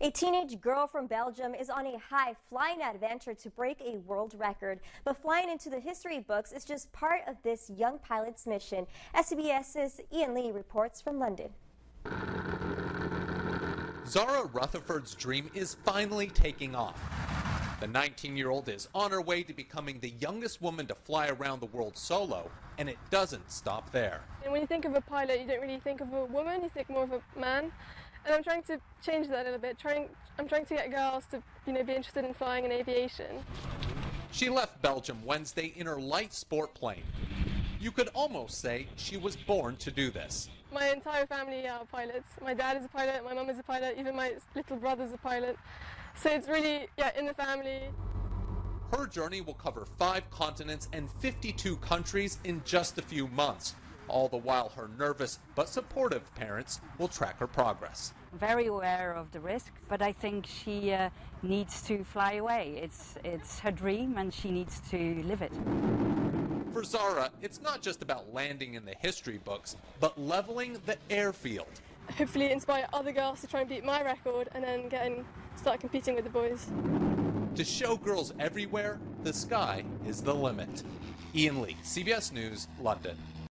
A teenage girl from Belgium is on a high flying adventure to break a world record. But flying into the history books is just part of this young pilot's mission. CBS's Ian Lee reports from London. Zara Rutherford's dream is finally taking off. The 19 year old is on her way to becoming the youngest woman to fly around the world solo, and it doesn't stop there. And when you think of a pilot, you don't really think of a woman, you think more of a man. And I'm trying to change that a little bit. Trying, I'm trying to get girls to, you know, be interested in flying and aviation. She left Belgium Wednesday in her light sport plane. You could almost say she was born to do this. My entire family are pilots. My dad is a pilot, my mum is a pilot, even my little brother's a pilot. So it's really, yeah, in the family. Her journey will cover five continents and 52 countries in just a few months. All the while, her nervous but supportive parents will track her progress. Very aware of the risk, but I think she uh, needs to fly away. It's, it's her dream and she needs to live it. For Zara, it's not just about landing in the history books, but leveling the airfield. Hopefully inspire other girls to try and beat my record and then get in, start competing with the boys. To show girls everywhere, the sky is the limit. Ian Lee, CBS News, London.